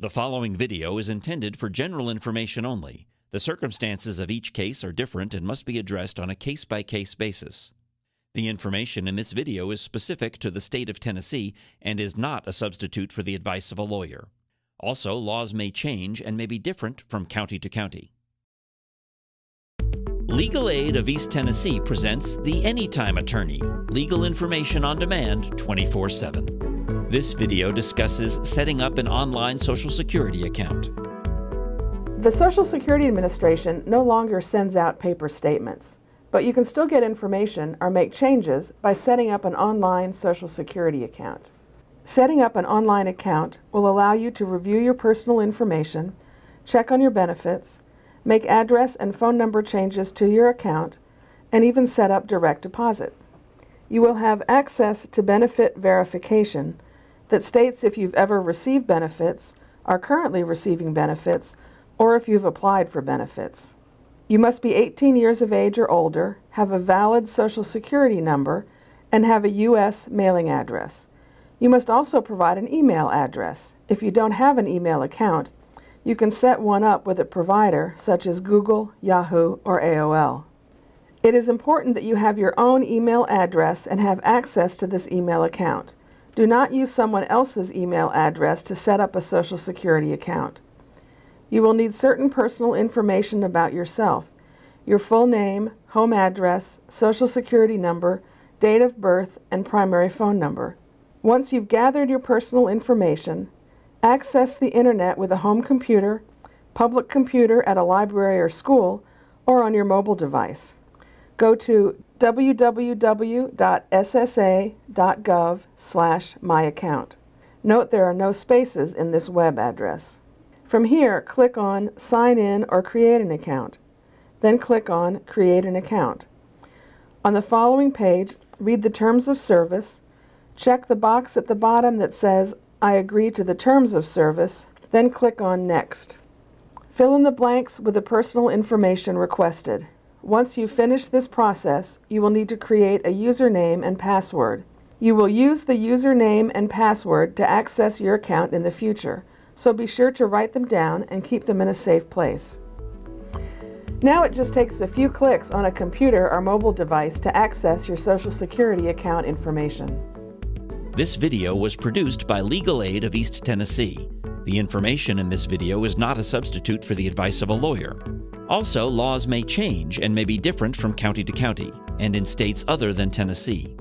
The following video is intended for general information only. The circumstances of each case are different and must be addressed on a case by case basis. The information in this video is specific to the state of Tennessee and is not a substitute for the advice of a lawyer. Also, laws may change and may be different from county to county. Legal Aid of East Tennessee presents the Anytime Attorney legal information on demand 24 7. This video discusses setting up an online Social Security account. The Social Security Administration no longer sends out paper statements, but you can still get information or make changes by setting up an online Social Security account. Setting up an online account will allow you to review your personal information, check on your benefits, make address and phone number changes to your account, and even set up direct deposit. You will have access to benefit verification that states if you've ever received benefits, are currently receiving benefits, or if you've applied for benefits. You must be 18 years of age or older, have a valid Social Security number, and have a U.S. mailing address. You must also provide an email address. If you don't have an email account, you can set one up with a provider such as Google, Yahoo, or AOL. It is important that you have your own email address and have access to this email account. Do not use someone else's email address to set up a Social Security account. You will need certain personal information about yourself your full name, home address, Social Security number, date of birth, and primary phone number. Once you've gathered your personal information, access the internet with a home computer, public computer at a library or school, or on your mobile device. Go to www.ssa.gov slash myaccount. Note there are no spaces in this web address. From here, click on Sign In or Create an Account. Then click on Create an Account. On the following page, read the Terms of Service, check the box at the bottom that says I agree to the terms of service, then click on Next. Fill in the blanks with the personal information requested. Once you finish this process, you will need to create a username and password. You will use the username and password to access your account in the future, so be sure to write them down and keep them in a safe place. Now it just takes a few clicks on a computer or mobile device to access your Social Security account information. This video was produced by Legal Aid of East Tennessee. The information in this video is not a substitute for the advice of a lawyer. Also, laws may change and may be different from county to county, and in states other than Tennessee.